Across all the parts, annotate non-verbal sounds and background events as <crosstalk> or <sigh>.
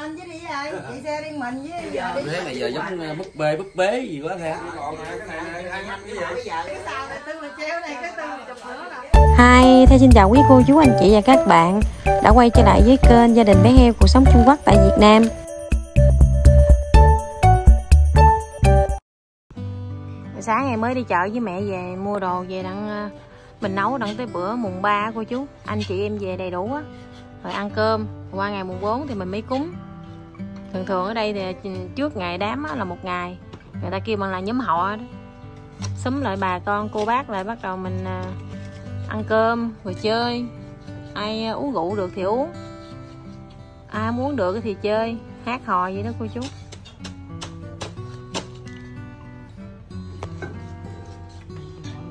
nên chứ đi ai chị xe riêng mình với đi thế này giờ giống ờ, búp bê búp bế gì quá thế còn cái này hai Hi, theo xin chào quý cô chú anh chị và các bạn đã quay trở lại với kênh gia đình bé heo cuộc sống Trung Quốc tại Việt Nam. Sáng ngày mới đi chợ với mẹ về mua đồ về đặng ờ, mình nấu đặng tới bữa mùng 3 cô chú. Anh chị em về đầy đủ á. Rồi ăn cơm, qua ngày mùng 4 thì mình mới cúng. Thường thường ở đây thì trước ngày đám là một ngày. Người ta kêu bằng là nhóm họ đó. Xúm lại bà con, cô bác lại bắt đầu mình à, ăn cơm rồi chơi. Ai à, uống rượu được thì uống. Ai muốn được thì chơi. Hát hò vậy đó cô chú.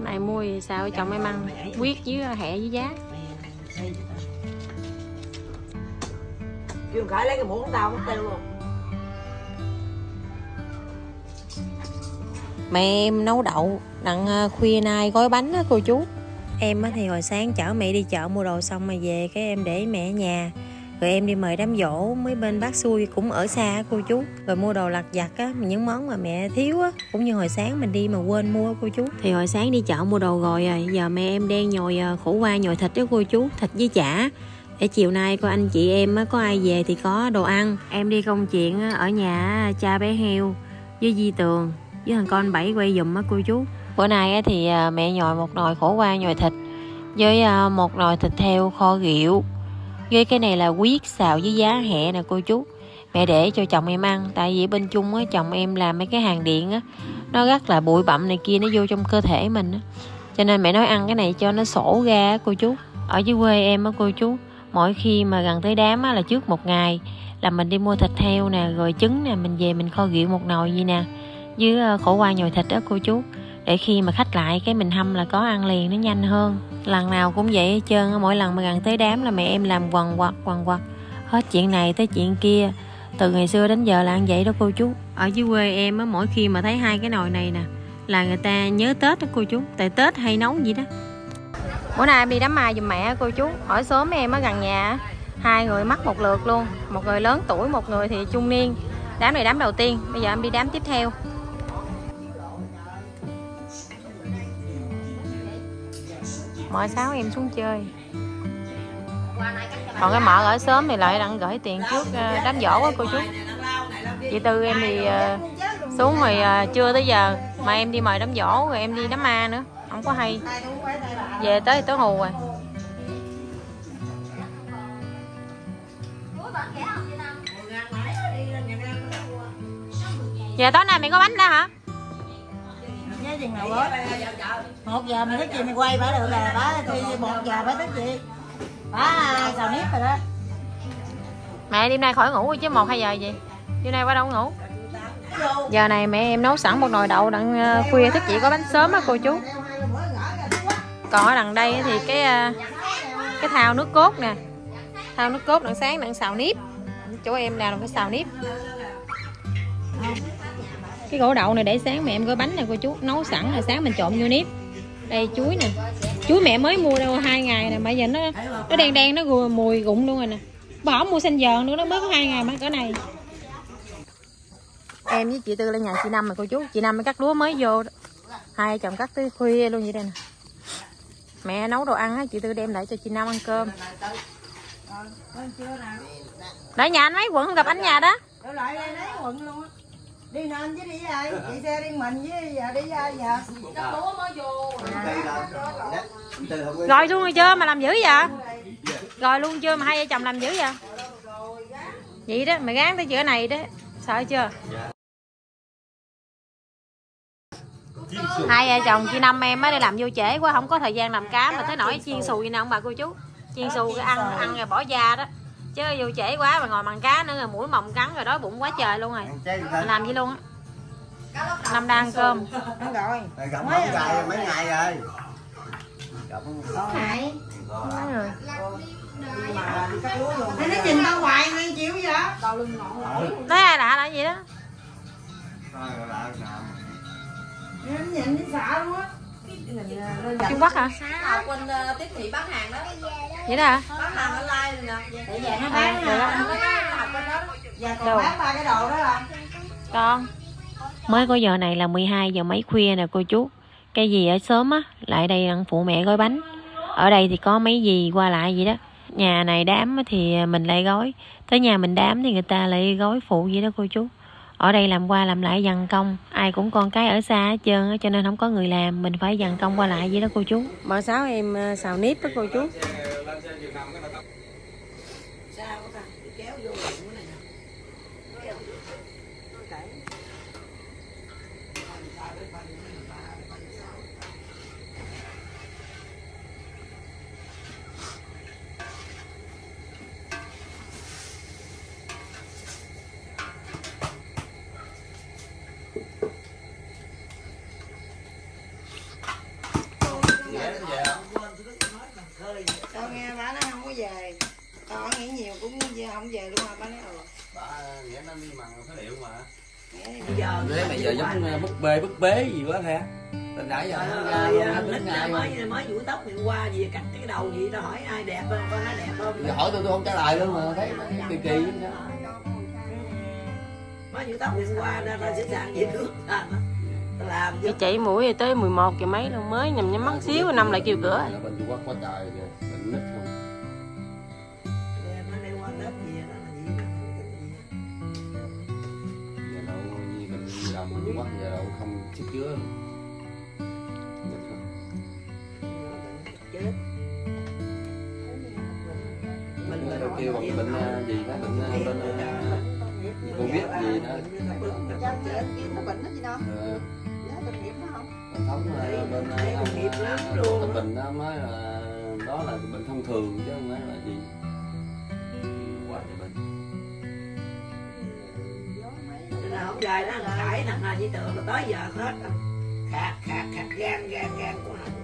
Này mua gì sao? Chồng em ăn quyết với hẹ với giá. Kêu khởi lấy cái muỗng tao mất tiêu luôn. Mẹ em nấu đậu đặng uh, khuya nay gói bánh á cô chú. Em á thì hồi sáng chở mẹ đi chợ mua đồ xong mà về cái em để mẹ ở nhà. Rồi em đi mời đám dỗ mấy bên bác xui cũng ở xa á cô chú. Rồi mua đồ lặt vặt á những món mà mẹ thiếu á cũng như hồi sáng mình đi mà quên mua cô chú. Thì hồi sáng đi chợ mua đồ rồi rồi giờ mẹ em đang nhồi ờ, khổ qua nhồi thịt đó cô chú thịt với chả. Để chiều nay coi anh chị em á, có ai về thì có đồ ăn. Em đi công chuyện á, ở nhà cha bé heo với di tường với thằng con bảy quay giùm á cô chú. Bữa nay thì à, mẹ nhồi một nồi khổ qua nhồi thịt với à, một nồi thịt heo kho rượu. Với cái này là quyết xào với giá hẹ nè cô chú. Mẹ để cho chồng em ăn tại vì bên chung á chồng em làm mấy cái hàng điện á nó rất là bụi bặm này kia nó vô trong cơ thể mình á. Cho nên mẹ nói ăn cái này cho nó sổ ra á, cô chú. Ở dưới quê em á cô chú mỗi khi mà gần tới đám á là trước một ngày là mình đi mua thịt heo nè rồi trứng nè mình về mình kho rượu một nồi gì nè với à, khổ qua nhồi thịt đó cô chú. Để khi mà khách lại cái mình hâm là có ăn liền nó nhanh hơn. Lần nào cũng vậy hết trơn mỗi lần mà gần tới đám là mẹ em làm quằn quật quằn quật hết chuyện này tới chuyện kia từ ngày xưa đến giờ là ăn vậy đó cô chú. Ở dưới quê em á mỗi khi mà thấy hai cái nồi này nè là người ta nhớ tết đó cô chú. Tại tết hay nấu gì đó. Bữa nay em đi đám mai giùm mẹ cô chú. Hỏi sớm em ở gần nhà hai người mắc một lượt luôn. Một người lớn tuổi một người thì trung niên. Đám này đám đầu tiên bây giờ em đi đám tiếp theo mợ sáu em xuống chơi. Còn cái mợ ở sớm thì lại đang gửi tiền trước ờ, đám dỗ á cô chú. Chị tư em thì ờ, xuống rồi ờ, chưa tới giờ mà em đi mời đám dỗ rồi em đi đám ma nữa. Không có hay. Về tới thì tới hù rồi. Giờ tối nay mày có bánh đó hả nhớ chừng nào hết một giờ mày thích gì mày quay bả được là bả thi một giờ bả thích gì? Bả xào nếp rồi đó. Mẹ đêm nay khỏi ngủ chứ, một hai giờ gì? Đêm nay qua đâu ngủ. Giờ này mẹ em nấu sẵn một nồi đậu đặng ờ, khuya, thức chị có bánh sớm á, cô chú. Còn ở đằng đây thì cái ờ, cái thao nước cốt nè. Thao nước cốt đằng sáng đặng xào nếp. Chỗ em nào đặng phải xào nếp cái gỗ đậu này để sáng mẹ em gói bánh nè cô chú nấu sẵn rồi sáng mình trộn vô nếp. Đây chuối nè. Chuối mẹ mới mua đâu hai ngày nè bây giờ nó nó đen đen nó gùi mùi gụng luôn rồi nè. Bỏ mua xanh dờn nữa nó mới có hai ngày mà cỡ này. Em với chị tư lên nhà chị năm mà cô chú. Chị năm mới cắt lúa mới vô đó. hai chồng cắt tới khuya luôn vậy đây nè. Mẹ nấu đồ ăn á chị tư đem lại cho chị năm ăn cơm. Để nhà anh mấy quận không gặp anh nhà đó? Lại đây lấy quận luôn á đi nên chứ đi ai? Chị xe riêng mình với giờ đi ai giờ cắt lúa mới vô. Rồi luôn rồi chưa mà làm dữ vậy? Rồi luôn chưa mà hai vợ chồng làm dữ vậy? Vậy đó mày gán tới giữa này đó. Sợ chưa? Hai vợ chồng chị năm em mới đi làm vô trễ quá không có thời gian làm cá mà tới nổi chiên xù gì nè ông bà cô chú. Chiên xù cái ăn ăn rồi bỏ da đó chứ vô trễ quá mà ngồi bằng cá nữa rồi mũi mồng cắn rồi đói bụng quá trời luôn rồi. Làm gì luôn á? Năm đang ăn cơm. Ăn rồi. Gặp mấy ngày mấy ngày rồi? Gặp Này Nói rồi. Nó nó nhìn tao hoài nghe chịu vậy? Tao lưng ngọn nổi nói ai lạ là gì đó? Nó nhìn nó sợ luôn á. Trung Quốc hả? Học bên ờ, tiếp thị bán hàng đó. Vậy đó hả? Bán hàng nè Để về nó à, bán được đó. nó học bên đó đó. Dạ còn Đâu? bán ba cái đồ đó là con mới có giờ này là 12 giờ mấy khuya nè cô chú. Cái gì ở sớm á lại đây ăn phụ mẹ gói bánh. Ở đây thì có mấy gì qua lại vậy đó. Nhà này đám thì mình lại gói. Tới nhà mình đám thì người ta lại gói phụ vậy đó cô chú. Ở đây làm qua làm lại dằn công. Ai cũng con cái ở xa hết trơn á cho nên không có người làm. Mình phải dằn công qua lại vậy đó cô chú. Bà sáu em ờ, xào nếp đó cô chú sao có ta kéo vô cái này nè tao nghe bà nó không có về tao nghĩ nhiều cũng không về luôn mà bà nói ừ bà nghĩa nó đi bằng phế liệu mà bây giờ Ờ, búp bê búp bế gì quá thế Từ nãy giờ nó nít tính ra ngay mới mới vũ tóc thì qua gì cắt cái đầu gì tao hỏi ai đẹp không con nói đẹp không? Giờ hỏi tôi tôi không trả lời luôn mà thấy nó kỳ kỳ mới vũ tóc thì qua ra ra sẽ sàn gì nước <laughs> làm. Tao chạy mũi thì tới 11 giờ mấy luôn mới nhầm nhắm mắt xíu năm lại kêu cửa. Bệnh quá quá trời kìa, mà quá giờ đâu không sức chứa luôn. Mình kêu bằng bệnh gì đó bệnh ờ, bên gì Covid gì đó. Nó bệnh nó gì đâu Ờ, bệnh thống ờ, bên ông, Bình đó mới là đó là bệnh thông thường chứ không phải là gì. Quá bệnh là không? Dài đó thằng khải thằng chỉ tượng là tới giờ hết. Khạc khạc khạc gan gan gan của nó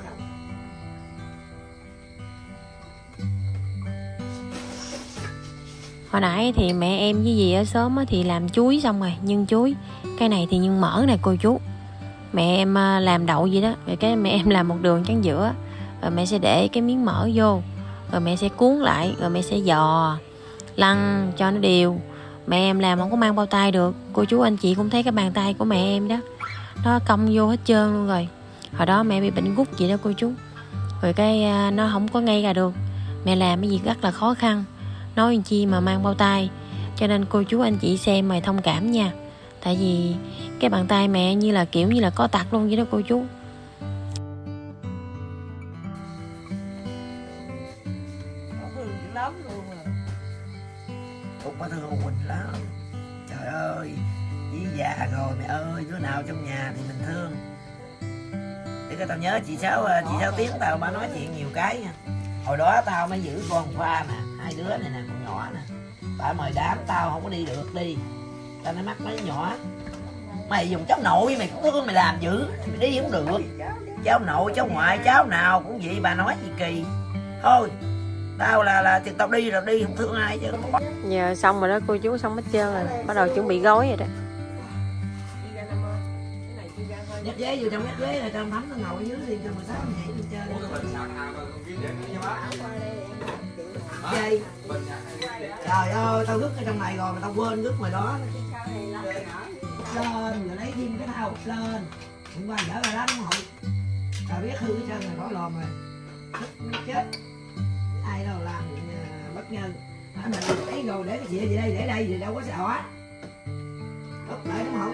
Hồi nãy thì mẹ em với dì ở sớm thì làm chuối xong rồi nhân chuối. Cái này thì nhân mỡ nè cô chú. Mẹ em à, làm đậu vậy đó. Rồi cái mẹ em <laughs> làm một đường trắng giữa. Rồi mẹ sẽ để cái miếng mỡ vô. Rồi mẹ sẽ cuốn lại Rồi mẹ sẽ dò Lăn cho nó đều Mẹ em làm không có mang bao tay được. Cô chú anh chị cũng thấy cái bàn tay của mẹ em đó, Nó cong vô hết trơn luôn rồi. Hồi đó mẹ bị bệnh gút vậy đó cô chú. Rồi cái à, nó không có ngay ra được. Mẹ làm cái gì rất là khó khăn. Nói làm chi mà mang bao tay. Cho nên cô chú anh chị xem mày thông cảm nha. Tại vì cái bàn tay mẹ như là kiểu như là có tật luôn vậy đó cô chú. Rồi mẹ ơi Đứa nào trong nhà thì mình thương. Để cái tao nhớ chị Sáu ờ, Chị Sáu Tiến tao bà nói chuyện nhiều cái nha. Hồi đó tao mới giữ con Khoa nè Hai đứa này nè con nhỏ nè. Bà mời đám tao không có đi được đi. Tao nói mắc mấy nhỏ Mày dùng cháu nội mày cũng thương mày làm dữ Mày đi không được. Cháu nội cháu ngoại cháu nào cũng vậy Bà nói gì kỳ. Thôi tao là là thì tao đi rồi đi không thương ai chứ. Giờ xong rồi đó cô chú xong hết trơn rồi bắt đầu chuẩn bị gói rồi đó nhét ghế vô trong nhét ghế là cho ông thấm nó ngồi dưới đi cho mười sáu nhảy lên trên chơi. Trời ơi, tao rước ở trong này rồi mà tao quên rước ngoài đó. Lên rồi lấy thêm cái thao lên. Hôm qua dở ra lắm hội tao biết hư cái chân này bỏ lòm rồi. Chết. Ai đâu làm ờ, bất nhân Anh mình lấy rồi để cái gì gì đây, để đây thì đâu có sợ á. Lúc lại nó hỏi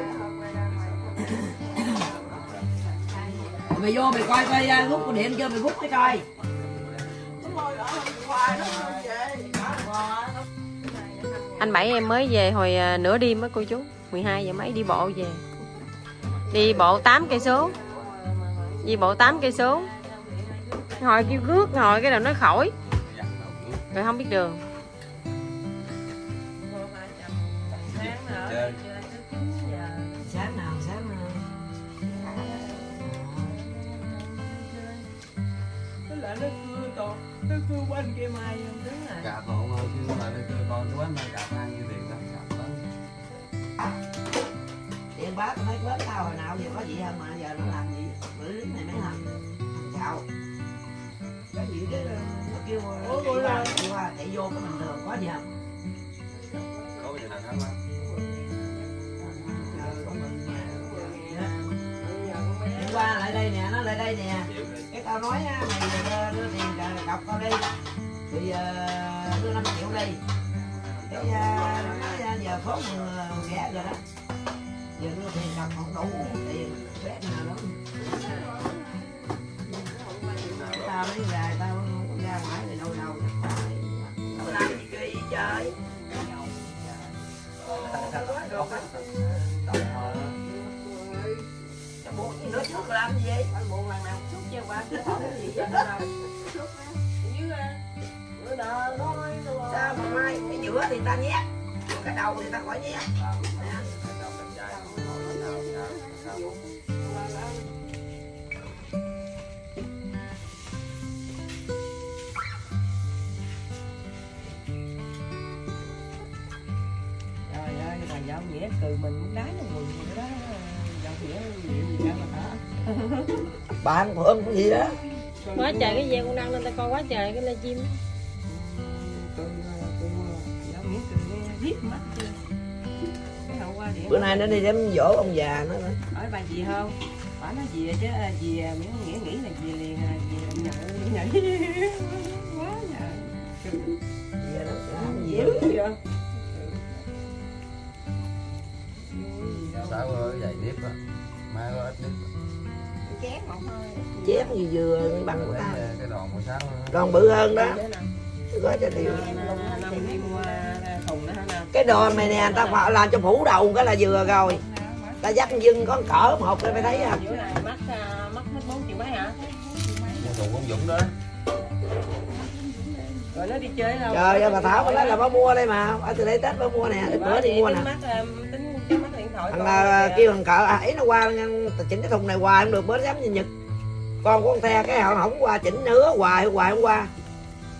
mày vô mày coi coi rút cái điện chưa mày rút cái coi. Anh bảy em mới về hồi à, nửa đêm á cô chú 12 giờ mấy, đi bộ về. Đi bộ 8 cây số. Đi bộ 8 cây số. Hồi kêu rước hồi cái đầu nó khỏi. Rồi không biết đường. Cà con ơi chứ mà đây kêu con quán đang cà ăn như tiền đó sạch lắm điện bác nói bớt tao hồi nào giờ có gì không mà giờ nó làm gì? Bữa lính này mới làm thằng chào cái gì đó nó kêu qua chạy qua chạy vô cái bình thường có gì không đây nè nó lại đây nè. Cái tao nói á mày đưa, đưa tiền cọc tao đi. Thì ờ, đưa 5 triệu đi cái uh, giờ phốt mười ghé rồi đó. Giờ đưa tiền cọc không đủ tiền. Bé nào đó tao đi dài tao không ra ngoài thì đâu đâu. Tao làm gì kỳ nữa trước làm gì vậy? buồn lần nào? Chút chưa qua cái hỏi gì vậy? Chút dưới bữa đó nói Sao mà mai cái giữa thì ta nhét cái đầu thì ta khỏi nhét trời ơi mà dạo nghĩa cười mình muốn đá nó mừng vậy đó bạn phượng cái gì đó? Quá trời cái gì con đăng lên ta coi quá trời cái qua điện bữa nay nó đi đám dỗ ông già nó nữa. Hỏi bà gì không? Bà nói gì chứ gì miếng nghĩa nghĩ là gì liền à gì nhận nhảy quá cười Về nó làm gì? Vậy? Sáu có dày nếp á. Má có ít nếp chén một hơi chém gì vừa bằng của Lấy ta? cái đòn của sáu á. còn bự hơn đó. Gói cho điều nào cái đòn này nè người ta phải làm cho phủ đầu cái là vừa rồi. Ta dắt dưng con cỡ một đây mày thấy à, mắc hết 4 triệu mấy hả? Thùng con Dũng đó. Rồi nó đi chơi đâu? trời ơi bà thảo mới nói là bà mua đây mà. Ở từ đây tết bà mua nè. Bữa đi mua nè. tính thoại. thằng kìa. kêu thằng cỡ à, ấy nó qua chỉnh cái thùng này hoài không được nó dám như nhật. Con con the cái họ không qua chỉnh nữa hoài hoài không qua.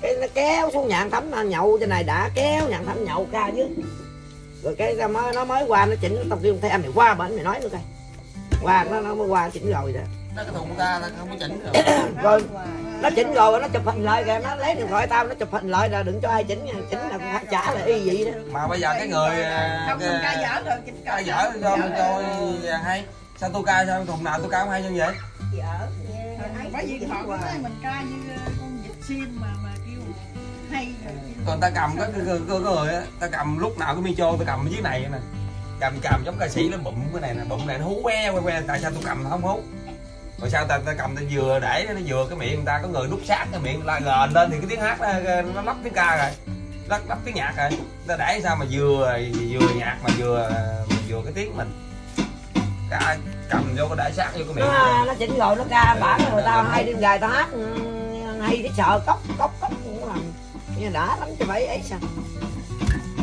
Cái nó kéo xuống nhạn thấm nó nhậu trên này đã kéo nhạn thấm nhậu ca chứ. Rồi cái nó mới nó mới qua nó chỉnh tao kêu the mày qua bển mày nói nữa coi. Qua nó nó mới qua chỉnh rồi đó. Nó cái thùng của ta nó không có chỉnh <coughs> rồi rồi nó chỉnh rồi nó chụp hình lại kìa nó lấy điện thoại tao nó chụp hình lại là đừng cho ai chỉnh nha chỉnh là phải trả là y vậy đó. Mà bây giờ cái người Không không ca dở rồi chỉnh Ca dở cho mình coi hay. Sao tôi ca sao thùng nào tôi ca không hay như vậy? Bởi vì họ có mình ca như ờ, con vịt sim mà mà kêu hay. Còn ta cầm cái cái, cái, người á Ta cầm lúc nào cái micro tôi cầm ở dưới này nè. Cầm cầm giống ca sĩ lên bụng cái này nè Bụng này nó hú que que que. Tại sao tôi cầm nó không hú rồi sao ta, ta cầm ta vừa để nó vừa cái miệng người ta có người đút sát cái miệng la gền lên thì cái tiếng hát nó, nó lắp tiếng ca rồi. Lắp lắp tiếng nhạc rồi. Ta để sao mà vừa vừa nhạc mà vừa mà vừa cái tiếng mình. Ca cầm vô cái để sát vô cái miệng nó, nó chỉnh rồi nó ca bản rồi tao hay đêm gài tao hát ừ, hay cái sợ cốc cốc cốc cũng làm như đã lắm cho phải ấy sao.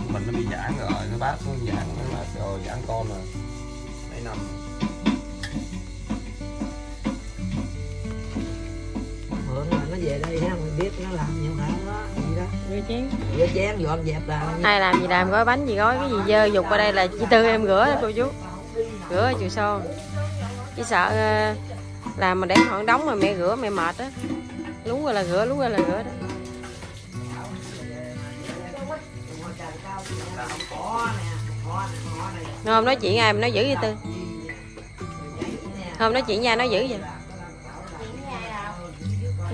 Mình nó bị giãn rồi nó bác nó giãn nó bác rồi giãn con rồi. Đây nằm về đây ha mình biết nó làm nhiều hả đó gì đó. Rửa chén. Rửa chén dọn dẹp là ai làm gì làm gói bánh gì gói cái gì dơ dục qua đây là chị tư em rửa đó cô chú. Rửa chiều son chỉ sợ ờ, làm mà để khoảng đóng mà mẹ rửa mẹ mệt á. Lú rồi là rửa lú rồi là rửa đó. Hôm nói chuyện ai mà nói dữ vậy tư? Hôm nói chuyện nha nói dữ vậy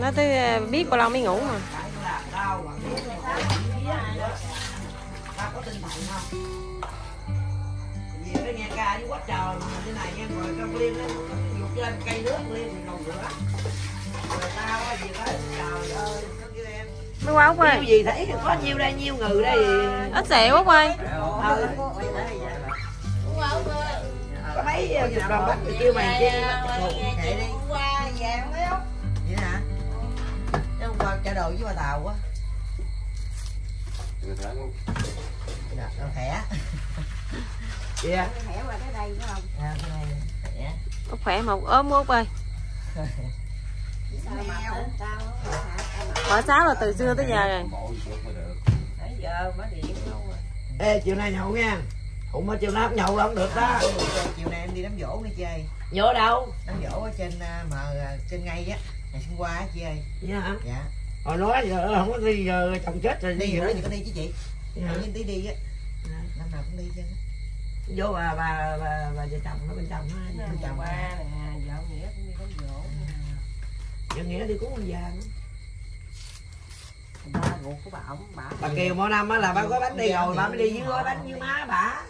nó tới ờ, biết bao lâu mới ngủ mà. Nghe ca với quá trời mà thế này nghe rồi con liên nó dục lên cây nước liên thì còn rửa rồi tao gì đó trời ơi quá. ơi gì thấy có nhiêu đây nhiêu người đây ít xẹo út ơi ừ. mấy bách thì kêu mày đi Qua trả đồ với bà Tàu quá. Dạ, đâu thẻ. <laughs> dạ thẻ qua tới đây phải không À, này thẻ. út khỏe mà ốm út ơi mèo mở sáu là từ xưa tới giờ rồi Nãy giờ mới điện đâu rồi. ê chiều nay nhậu nha cũng mà chiều nay không nhậu đâu không được đó Chiều nay em đi đám dỗ đi chơi. nhớ đâu Đám dỗ ở trên à, mà à, trên ngay á. Ngày hôm qua á chị ơi. dạ hả Dạ. hồi nói giờ không có đi giờ chồng chết rồi Đi rồi chị có đi chứ chị. Dạ. Tự nhiên tí đi á. Năm nào cũng đi chứ. vô bà bà bà, bà vợ chồng nó bên chồng nó bên chồng ba nè vợ nghĩa cũng đi đám dỗ vợ nghĩa đi cúng con già nữa. ba ruột của bà ổng bà bà kiều mỗi năm á là bà gói bánh đi rồi bà mới đi với gói bánh với má bà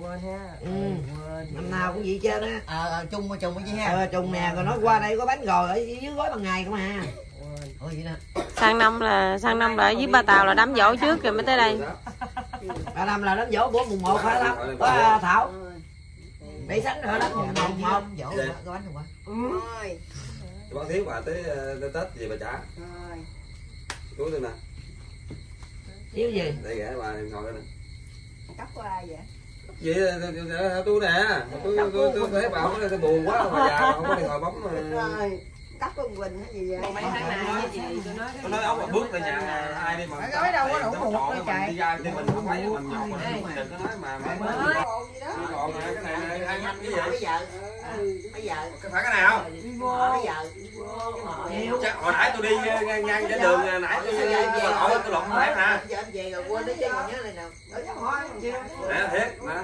quên ha. Ừ. quên năm nào cũng vậy trơn á. Ờ ờ, chung với chồng với chị ha. Ờ trùng nè rồi nói qua đây có bánh rồi ở dưới gói bằng ngày không à? Sang năm là sang năm là ở dưới ba tàu là đám dỗ trước rồi mới tới đây. Ba năm là đến dỗ bữa mùng một phải lắm. Có à, thảo. Bị sánh rồi đó mùng một một. dỗ Dạ. có bánh không ạ? Rồi, bác thiếu bà tới ờ, tết gì bà trả. Rồi. cuối tôi nè. Thiếu gì? Để ghé bà ngồi đây nè. Cắp ai vậy? Vậy là tôi nè. Tôi tôi tôi thấy bà không tôi buồn quá bà già không có điện thoại bấm mà Rồi, cắp con Quỳnh hay gì vậy? mấy tháng này với chị tôi nói tôi nói ông mà bước lên nhà ai đi mà gói đâu có đủ một trọn đâu chạy. đi ra thì mình không thấy mình nhọt mình đừng có nói mà mà Còn gì đó? còn cái này này ăn ăn cái gì? Bây giờ. Bây giờ. Cái phải cái nào bây giờ chắc hồi nãy tôi đi ngang ngang trên đường nãy tôi tôi hỏi tôi lộn phải nè giờ anh về rồi quên đấy chứ còn nhớ này nào nè thiệt nè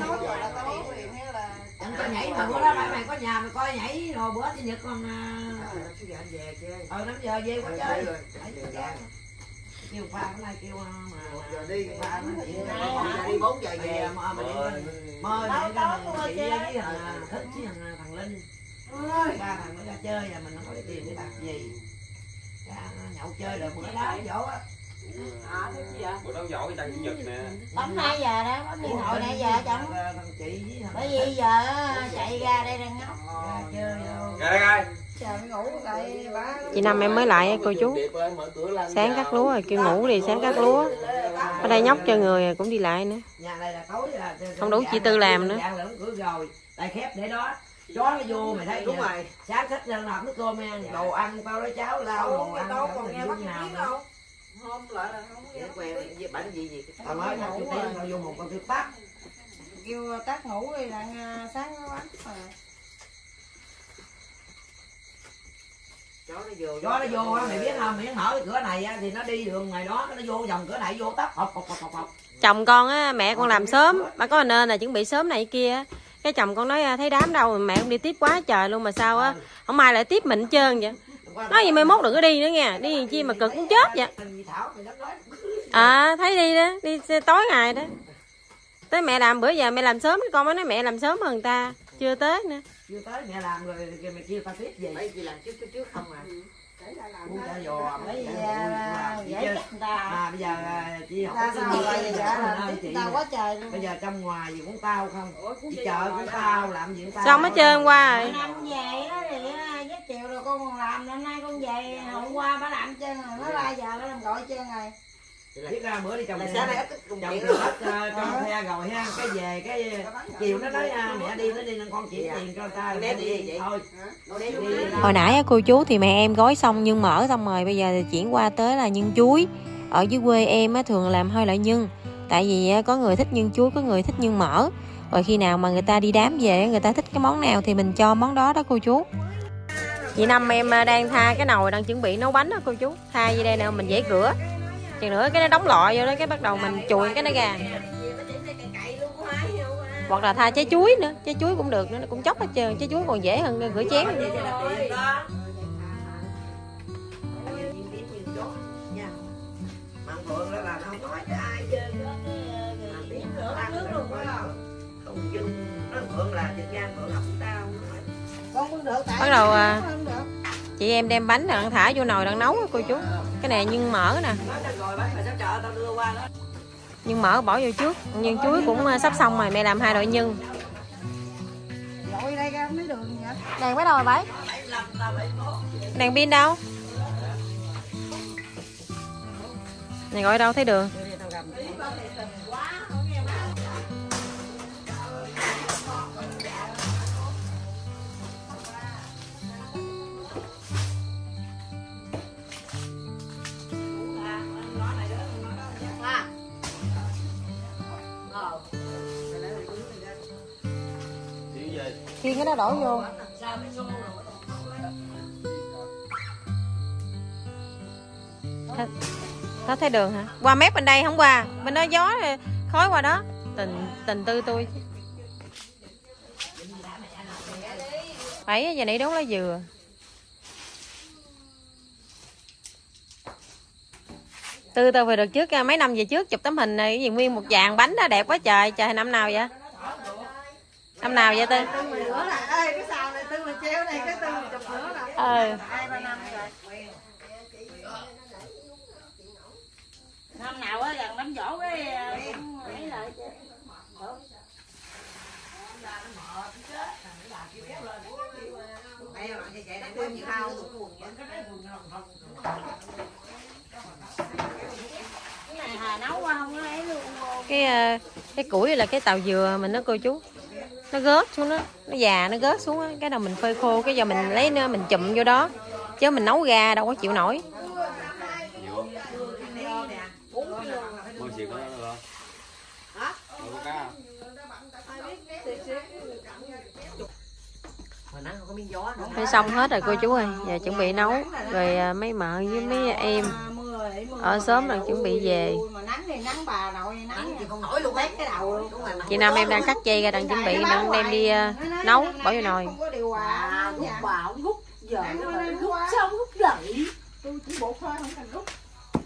Nói rồi là tao nói liền hay là anh có nhảy mà bữa đó mày mày có nhà mày coi nhảy rồi bữa sinh nhật con bây giờ anh về chơi ờ năm giờ về quá chơi kêu pha cái này kêu mà đi. pha đi bốn giờ về. mà mà điện mời chị với thằng thích linh ba thằng nó ra chơi và mình không có tiền để bạc gì. Ra nhậu chơi rồi bữa đó dỗ á. Bữa đó giỏi trang chủ nhật nè. Bấm hai giờ đó bấm điện thoại nãy giờ chồng thằng chị với thằng bởi vì giờ chạy ra đây đang ngốc. Ra đây chị năm em mới lại cô chú. sáng cắt lúa rồi kêu ngủ đi sáng cắt lúa. Ở đây nhóc cho người cũng đi lại nữa. Nhà này là tối là Không đủ chi tư làm nữa. Chó nó vô mày thấy đúng giờ. rồi. Sáng thích ra nạp nước cơm ăn đồ ăn tao lấy cháo lao đồ ăn đâu tao còn nghe bác nào đâu. Hôm lại là không nghe Vậy quen gì bánh gì gì. Tao nói tao chưa tiếng tao vô một con tuyết bắt kêu tắt ngủ đi là sáng nó bánh mà chó nó vô chó nó vô á mày biết không? Mày mở cái cửa này á thì nó đi đường ngoài đó nó vô vòng cửa này vô tấp học học học học chồng con á mẹ con làm sớm. bà có nên là chuẩn bị sớm này kia. Cái chồng con nói à, thấy đám đâu mà mẹ con đi tiếp quá trời luôn mà sao á? Không ai lại tiếp mình hết trơn vậy. Nói gì mai mốt đừng có đi nữa nha. Đi chi mà cực cũng chết vậy? À thấy đi đó đi tối ngày đó. Tới mẹ làm bữa giờ mẹ làm sớm con mới nói mẹ làm sớm hơn người ta. Chưa tới nữa. Chưa tới mẹ làm rồi kìa mày kêu tao tiếp gì mấy gì làm trước trước trước không à dò mấy bây giờ giải thích người ta. mà bây giờ à, chị học cái sao gì bây giờ dạ chị quá trời luôn. Bây giờ trong ngoài gì cũng tao không? Đi chợ cũng tao làm gì cũng tao xong hết trơn qua rồi năm về á thì á, với chiều rồi con còn làm năm nay con về hôm qua bà làm chân rồi nó ba giờ nó làm gọi chân rồi biết ra bữa đi nè. sáng nay chồng luôn hết cho xe rồi ha cái về cái chiều nó nói à, mẹ đi nó đi nên con chuyển tiền cho ta Ném đi vậy? thôi. Hồi nãy cô chú thì mẹ em gói xong nhưng mỡ xong rồi bây giờ thì chuyển qua tới là nhân chuối. Ở dưới quê em á, thường làm hơi loại nhân. Tại vì có người thích nhân chuối có người thích nhân mỡ rồi khi nào mà người ta đi đám về người ta thích cái món nào thì mình cho món đó đó cô chú. Chị năm em à, đang tha cái nồi đang chuẩn bị nấu bánh đó cô chú. Tha dưới đây nào mình dễ cửa chừng nữa cái nó đóng lọ vô đó cái bắt đầu mình chùi cái nó ra. Hoặc là tha trái chuối nữa trái chuối cũng được nữa nó cũng chóc hết trơn trái chuối còn dễ hơn rửa chén. Bắt đầu à, chị em đem bánh đang thả vô nồi đang nấu cô chú. Cái này nhân mỡ nè. Nhân mỡ bỏ vô trước. Nhân chuối cũng à, sắp xong rồi mẹ làm hai loại nhân. Mấy đèn bắt đầu rồi bảy. Đèn pin đâu? Này gọi đâu thấy đường khi cái đó đổ vô. Nó thấy đường hả? Qua mép bên đây không qua. Bên đó gió khói qua đó. Tình tình tư tôi. Bảy giờ nãy đốn lá dừa. Tư tao về được trước mấy năm về trước chụp tấm hình này, cái gì nguyên một vàng bánh đó, đẹp quá trời. Trời, năm nào vậy? Năm nào vậy tư? Ờ. Ba năm rồi. Năm nào á gần đám dỗ cái ờ, cũng ấy lại chứ. Cái này hà nấu qua không có ấy luôn. Cái ờ, cái củi là cái tàu dừa mình đó cô chú nó gớt xuống đó. Nó già, nó gớt xuống á. Cái đầu mình phơi khô, cái giờ mình lấy nữa mình chụm vô đó. Chứ mình nấu ga đâu có chịu nổi. Mua xong hết rồi, cô chú ơi. Giờ chuẩn bị nấu, rồi à, mấy mợ với mấy em ở sớm là chuẩn bị về. mà nắng thì nắng bà nội thì nắng thì không nổi luôn bét cái đầu luôn. Chị Nam em đang cắt dây ra đang chuẩn bị đang đem đi à, nấu bỏ vô nồi. có rút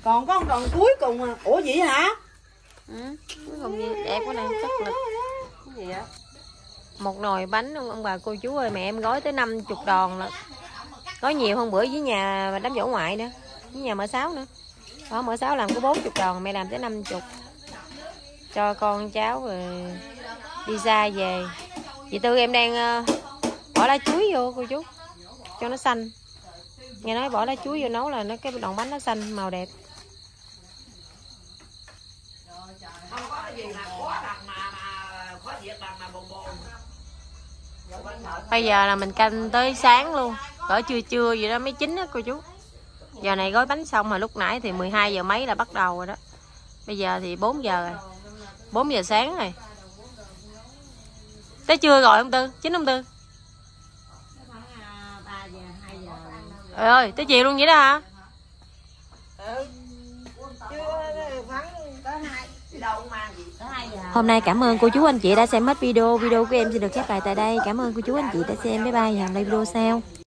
còn có một đoạn cuối cùng à. Ủa vậy hả? Ừ, cuối cùng gì? Đẹp quá này chất lực. Cái gì vậy? Một nồi bánh ông, ông bà cô chú ơi mẹ em gói tới 50 đòn là gói nhiều hơn bữa với nhà đám dỗ ngoại nữa với nhà mở sáu nữa đó mở sáu làm có 40 đòn mẹ làm tới 50 cho con cháu rồi đi xa về. Chị tư em đang ờ, bỏ lá chuối vô cô chú cho nó xanh. Nghe nói bỏ lá chuối vô nấu là nó cái đòn bánh nó xanh màu đẹp. Bây giờ là mình canh tới sáng luôn. Cỡ trưa trưa gì đó mới chín á cô chú giờ này gói bánh xong mà lúc nãy thì 12 giờ mấy là bắt đầu rồi đó bây giờ thì 4 giờ rồi 4 giờ sáng rồi tới trưa rồi, ông tư chín ông tư trời ơi, tới chiều luôn vậy đó hả Hôm nay cảm ơn cô chú anh chị đã xem hết video. Video của em xin được khép lại tại đây. Cảm ơn cô chú anh chị đã xem. Bye bye. Hẹn lại video sau.